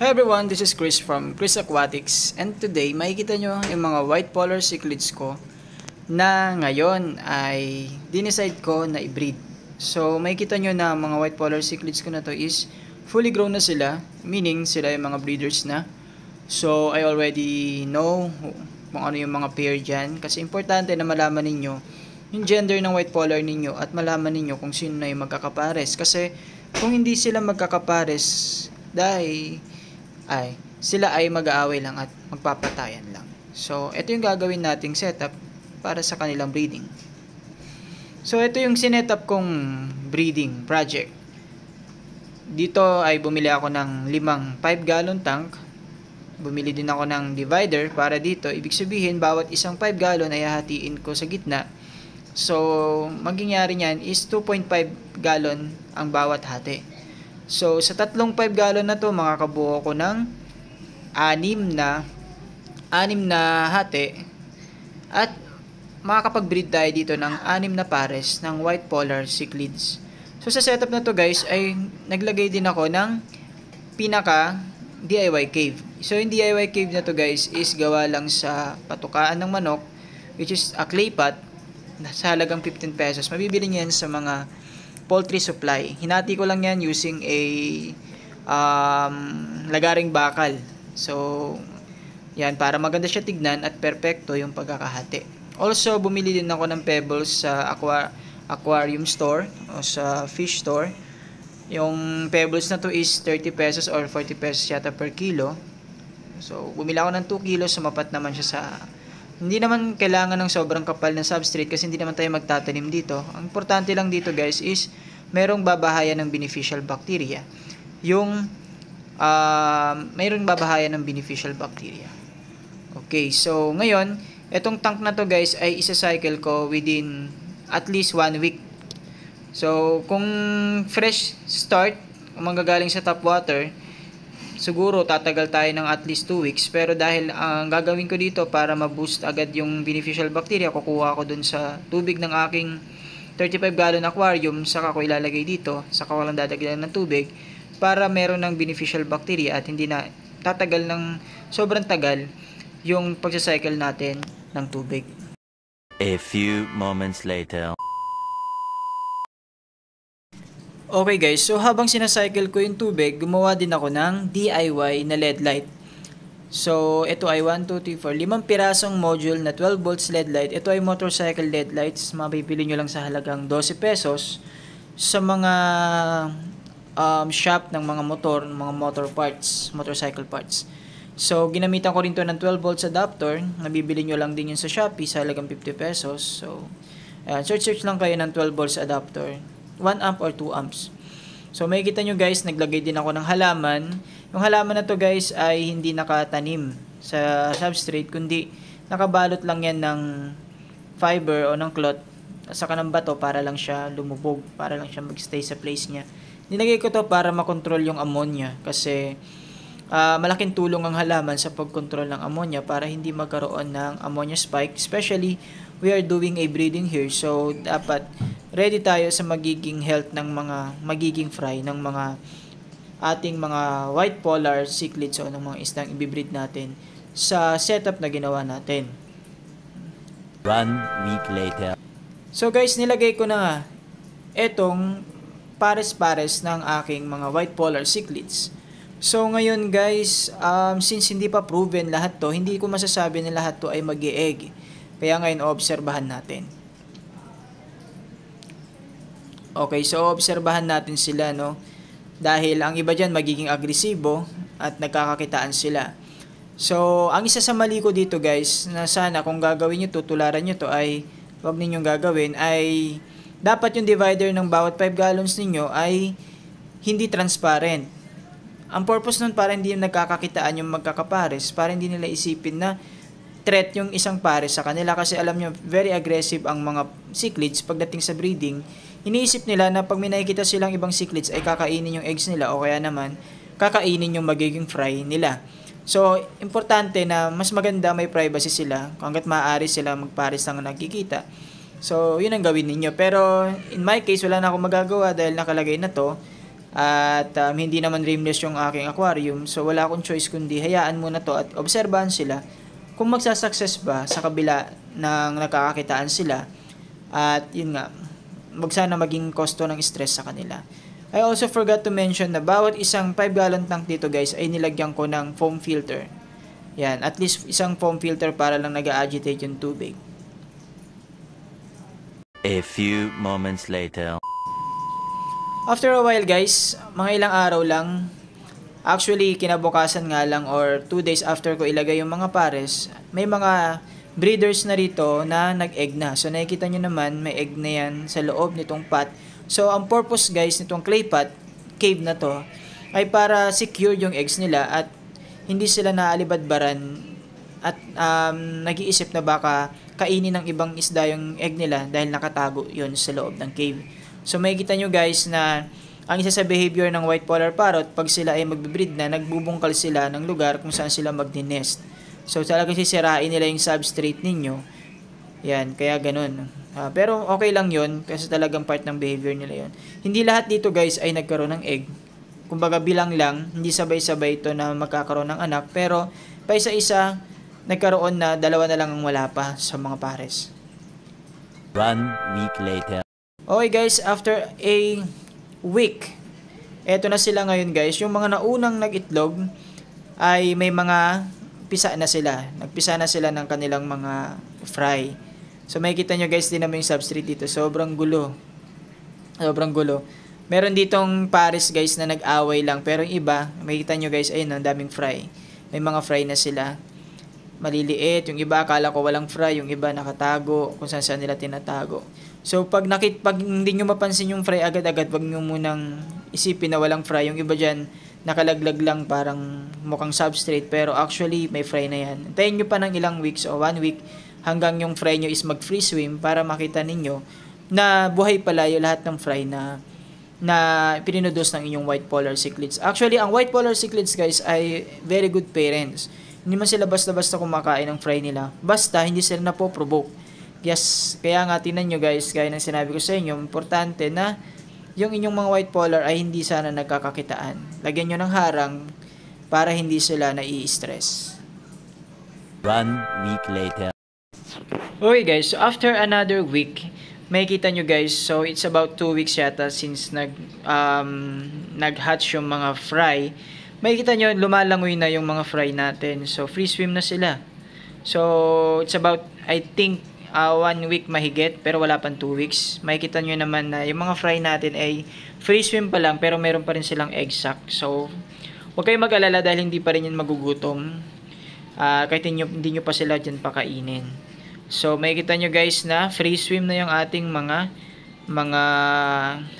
Hi everyone, this is Chris from Chris Aquatics and today makikita nyo yung mga white polar cichlids ko na ngayon ay dinicide ko na i-breed. So makikita nyo na mga white polar cichlids ko na to is fully grown na sila, meaning sila yung mga breeders na. So I already know kung ano yung mga pair dyan kasi importante na malaman ninyo yung gender ng white polar ninyo at malaman ninyo kung sino na yung magkakapares kasi kung hindi sila magkakapares dahil ay sila ay mag-aaway lang at magpapatayan lang. So, ito yung gagawin nating setup para sa kanilang breeding. So, ito yung sinetup kong breeding project. Dito ay bumili ako ng limang 5 gallon tank. Bumili din ako ng divider para dito. Ibig sabihin, bawat isang 5 gallon ay hahatiin ko sa gitna. So, mangyayari niyan is 2.5 gallon ang bawat hati. So, sa tatlong 5 gallon na to, makakabuo ko ng anim na anim na hati at makakapag-breed tayo dito ng anim na pares ng white polar cichlids. So, sa setup na to guys, ay naglagay din ako ng pinaka DIY cave. So, yung DIY cave na to guys is gawa lang sa patukaan ng manok which is a clay pot sa halagang 15 pesos. Mabibili niyan sa mga poultry supply. Hinati ko lang yan using a um, lagaring bakal. So, yan, para maganda siya tignan at perpekto yung pagkakahati. Also, bumili din ako ng pebbles sa aqua, aquarium store o sa fish store. Yung pebbles na to is 30 pesos or 40 pesos yata per kilo. So, bumili ako ng 2 kilos, sumapat naman siya sa hindi naman kailangan ng sobrang kapal ng substrate kasi hindi naman tayo magtatanim dito. Ang importante lang dito guys is merong babahayan ng beneficial bacteria. Yung uh, mayroong babahayan ng beneficial bacteria. Okay, so ngayon, itong tank na to guys ay isa-cycle ko within at least one week. So, kung fresh start, manggagaling sa tap water, siguro tatagal tayo ng at least 2 weeks pero dahil ang uh, gagawin ko dito para ma-boost agad yung beneficial bacteria kukuha ko dun sa tubig ng aking 35 gallon aquarium saka ko ilalagay dito saka ko lang dadagdagan ng tubig para meron ng beneficial bacteria at hindi na tatagal ng sobrang tagal yung pagsacycle natin ng tubig. A few moments later. Okay guys, so habang sinacycle ko yung tubig, gumawa din ako ng DIY na LED light. So, ito ay 1, 2, 3, 4, 5 pirasong module na 12 volts LED light. Ito ay motorcycle LED lights. Mabibili nyo lang sa halagang 12 pesos sa mga um, shop ng mga motor, mga motor parts, motorcycle parts. So, ginamitan ko rin to ng 12 volts adapter. Nabibili nyo lang din yun sa Shopee sa halagang 50 pesos. So, ayan, search search lang kayo ng 12 volts adapter. 1 amp or 2 amps. So makikita nyo guys, naglagay din ako ng halaman. Yung halaman na to guys ay hindi nakatanim sa substrate, kundi nakabalot lang yan ng fiber o ng cloth sa kanang bato para lang siya lumubog, para lang siya magstay sa place niya. Nilagay ko to para makontrol yung ammonia kasi uh, malaking tulong ang halaman sa pagkontrol ng ammonia para hindi magkaroon ng ammonia spike. Especially, we are doing a breeding here so dapat ready tayo sa magiging health ng mga magiging fry ng mga ating mga white polar cichlids o ng mga isdang ibibreed natin sa setup na ginawa natin. One week later. So guys, nilagay ko na nga etong pares-pares ng aking mga white polar cichlids. So ngayon guys, um, since hindi pa proven lahat to, hindi ko masasabi na lahat to ay mag egg Kaya ngayon, obserbahan natin. Okay, so obserbahan natin sila, no? Dahil ang iba dyan magiging agresibo at nagkakakitaan sila. So, ang isa sa mali ko dito guys, na sana kung gagawin nyo to, tularan nyo to, ay wag ninyong gagawin, ay dapat yung divider ng bawat 5 gallons ninyo ay hindi transparent. Ang purpose nun para hindi nagkakakitaan yung magkakapares, para hindi nila isipin na threat yung isang pares sa kanila kasi alam nyo, very aggressive ang mga cichlids pagdating sa breeding iniisip nila na pag may nakikita silang ibang cichlids ay kakainin yung eggs nila o kaya naman kakainin yung magiging fry nila. So, importante na mas maganda may privacy sila hanggat maaari sila magpares lang nakikita. So, yun ang gawin ninyo. Pero, in my case, wala na akong magagawa dahil nakalagay na to. At um, hindi naman rimless yung aking aquarium. So wala akong choice kundi hayaan muna to at obserbahan sila kung magsasucess ba sa kabila ng nakakakitaan sila. At yun nga, wag sana maging kosto ng stress sa kanila. I also forgot to mention na bawat isang 5 gallon tank dito guys ay nilagyan ko ng foam filter. Yan, at least isang foam filter para lang nag-agitate yung tubig. A few moments later. After a while guys, mga ilang araw lang, actually kinabukasan nga lang or 2 days after ko ilagay yung mga pares, may mga breeders na rito na nag-egg na. So nakikita nyo naman, may egg na yan sa loob nitong pot. So ang purpose guys nitong clay pot, cave na to, ay para secure yung eggs nila at hindi sila naalibadbaran at um, nag-iisip na baka kainin ng ibang isda yung egg nila dahil nakatago yon sa loob ng cave. So makikita nyo guys na ang isa sa behavior ng white polar parrot pag sila ay magbe-breed na nagbubungkal sila ng lugar kung saan sila magdi-nest. So talagang sisirain nila yung substrate ninyo. Yan, kaya ganun. Ah, pero okay lang yon kasi talagang part ng behavior nila yon. Hindi lahat dito guys ay nagkaroon ng egg. Kumbaga bilang lang, hindi sabay-sabay ito na magkakaroon ng anak. Pero pa isa-isa, nagkaroon na dalawa na lang ang wala pa sa mga pares. One week later. Okay guys, after a week, eto na sila ngayon guys. Yung mga naunang nag-itlog ay may mga pisa na sila. Nagpisa na sila ng kanilang mga fry. So makikita nyo guys din naman yung substrate dito. Sobrang gulo. Sobrang gulo. Meron ditong pares guys na nag-away lang. Pero yung iba, makikita nyo guys, ayun, ang daming fry. May mga fry na sila. Maliliit. Yung iba, akala ko walang fry. Yung iba, nakatago. Kung saan saan nila tinatago. So, pag, nakit, pag hindi nyo mapansin yung fry agad-agad, wag nyo munang isipin na walang fry. Yung iba dyan, nakalaglag lang parang mukhang substrate. Pero actually, may fry na yan. Antayin nyo pa ng ilang weeks o one week hanggang yung fry nyo is mag-free swim para makita ninyo na buhay pala yung lahat ng fry na na pininudos ng inyong white polar cichlids. Actually, ang white polar cichlids guys ay very good parents. Hindi man sila basta-basta kumakain ng fry nila. Basta, hindi sila napoprovoke. Yes, kaya nga tinan nyo guys, gaya ng sinabi ko sa inyo, importante na yung inyong mga white polar ay hindi sana nagkakakitaan. Lagyan nyo ng harang para hindi sila nai-stress. One week later. Okay guys, so after another week, may kita nyo guys, so it's about 2 weeks yata since nag, um, nag-hatch yung mga fry. May kita nyo, lumalangoy na yung mga fry natin. So, free swim na sila. So, it's about, I think, uh, one week mahigit, pero wala pang 2 weeks. May kita nyo naman na yung mga fry natin ay free swim pa lang, pero meron pa rin silang egg sac. So, huwag kayong mag-alala dahil hindi pa rin yan magugutom. Uh, kahit hindi nyo, hindi nyo pa sila dyan pakainin. So, makikita nyo guys na free swim na yung ating mga mga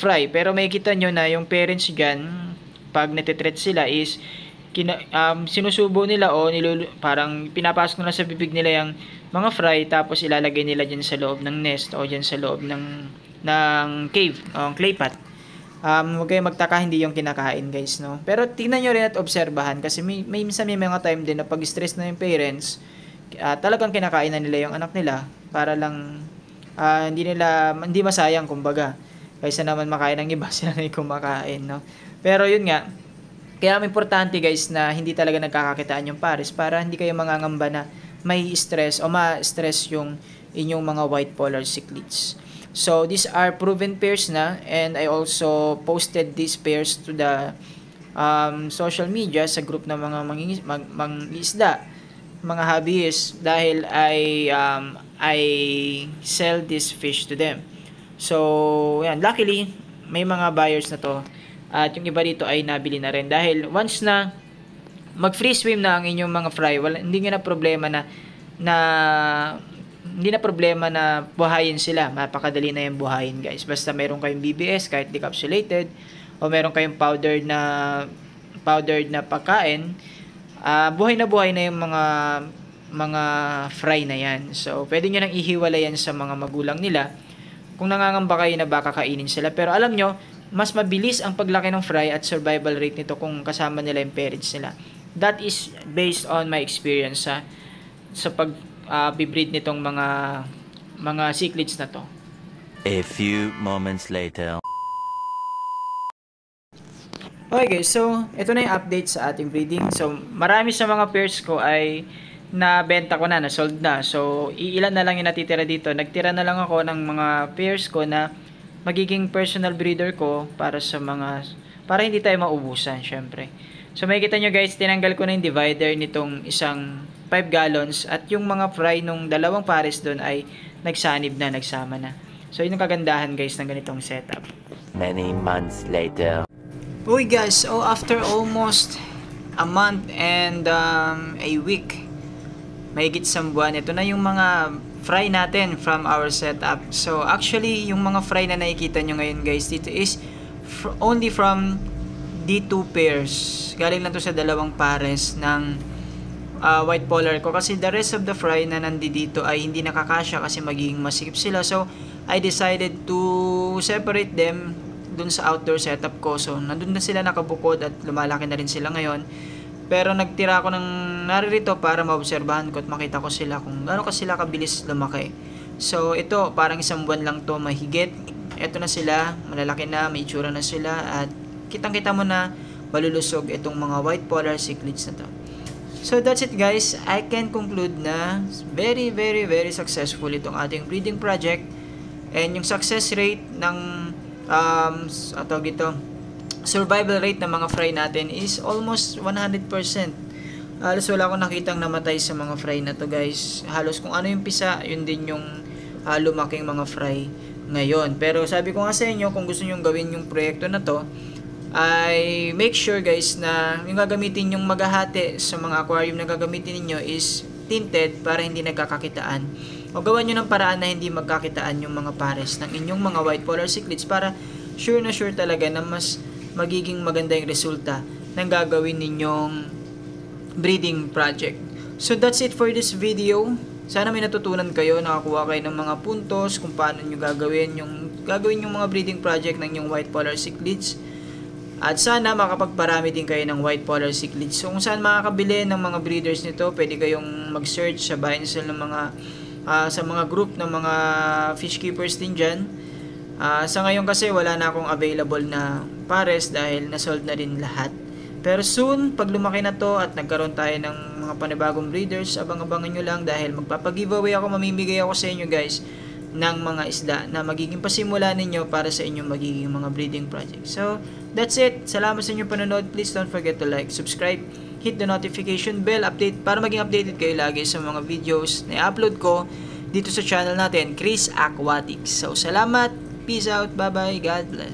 fry. Pero makikita nyo na yung parents dyan, pag natitreat sila is kina, um, sinusubo nila o nilulu, parang pinapasok nila sa bibig nila yung mga fry tapos ilalagay nila dyan sa loob ng nest o dyan sa loob ng, ng cave o clay pot. Um, huwag kayong magtaka, hindi yung kinakain guys, no? Pero tingnan nyo rin at obserbahan kasi may, may minsan may mga time din na pag stress na yung parents, uh, talagang kinakain na nila yung anak nila para lang uh, hindi nila hindi masayang kumbaga kaysa naman makain ng iba sila na yung kumakain no pero yun nga kaya importante guys na hindi talaga nagkakakitaan yung pares para hindi kayo mangangamba na may stress o ma-stress yung inyong mga white polar cichlids. So these are proven pairs na and I also posted these pairs to the um, social media sa group ng mga mangis, mang, mangisda mga hobbyist dahil I um, I sell this fish to them. So, yan, luckily may mga buyers na to. At yung iba dito ay nabili na rin dahil once na mag-free swim na ang inyong mga fry, wala hindi nga na problema na na hindi na problema na buhayin sila. Mapakadali na yung buhayin, guys. Basta meron kayong BBS kahit decapsulated o meron kayong powdered na powdered na pagkain, uh, buhay na buhay na yung mga mga fry na yan. So, pwede nyo nang ihiwala yan sa mga magulang nila kung nangangamba kayo na baka kainin sila. Pero alam nyo, mas mabilis ang paglaki ng fry at survival rate nito kung kasama nila yung parents nila. That is based on my experience sa sa pag uh, bibreed nitong mga mga cichlids na to. A few moments later. Okay guys, so ito na yung update sa ating breeding. So marami sa mga pairs ko ay nabenta ko na, na-sold na. So iilan na lang yung natitira dito. Nagtira na lang ako ng mga pairs ko na magiging personal breeder ko para sa mga para hindi tayo maubusan syempre. So makikita nyo guys, tinanggal ko na yung divider nitong isang 5 gallons at yung mga fry nung dalawang pares doon ay nagsanib na, nagsama na. So yun yung kagandahan guys ng ganitong setup. Many months later. Uy guys, so after almost a month and um, a week, mahigit isang buwan, ito na yung mga fry natin from our setup. So actually, yung mga fry na nakikita nyo ngayon guys, dito is fr- only from D2 pairs. Galing lang to sa dalawang pares ng uh, white polar ko kasi the rest of the fry na nandi dito ay hindi nakakasya kasi magiging masikip sila. So I decided to separate them dun sa outdoor setup ko. So, nandun na sila nakabukod at lumalaki na rin sila ngayon. Pero nagtira ako ng naririto para maobserbahan ko at makita ko sila kung gaano ka sila kabilis lumaki. So, ito, parang isang buwan lang to mahigit. Ito na sila, malalaki na, may itsura na sila at kitang-kita mo na malulusog itong mga white polar cichlids na to. So that's it guys. I can conclude na very very very successful itong ating breeding project. And yung success rate ng um ato dito survival rate ng mga fry natin is almost 100%. Halos wala akong nakitang namatay sa mga fry na to guys. Halos kung ano yung pisa, yun din yung uh, lumaking mga fry ngayon. Pero sabi ko nga sa inyo, kung gusto nyo gawin yung proyekto na to, ay make sure guys na yung gagamitin yung maghahati sa mga aquarium na gagamitin ninyo is tinted para hindi nagkakakitaan. O gawan nyo ng paraan na hindi magkakitaan yung mga pares ng inyong mga white polar cichlids para sure na sure talaga na mas magiging maganda yung resulta ng gagawin ninyong breeding project. So that's it for this video. Sana may natutunan kayo, nakakuha kayo ng mga puntos kung paano nyo gagawin yung gagawin yung mga breeding project ng yung white polar cichlids. At sana makapagparami din kayo ng white polar cichlids. So kung saan makakabili ng mga breeders nito, pwede kayong mag-search sa buy and sell ng mga uh, sa mga group ng mga fish keepers din dyan. Uh, sa ngayon kasi wala na akong available na pares dahil nasold na rin lahat. Pero soon, pag lumaki na to at nagkaroon tayo ng mga panibagong breeders, abang-abangan nyo lang dahil magpapag-giveaway ako, mamimigay ako sa inyo guys ng mga isda na magiging pasimula ninyo para sa inyong magiging mga breeding project. So, that's it. Salamat sa inyong panonood. Please don't forget to like, subscribe, hit the notification bell update para maging updated kayo lagi sa mga videos na i-upload ko dito sa channel natin, Chris Aquatics. So, salamat. Peace out. Bye-bye. God bless.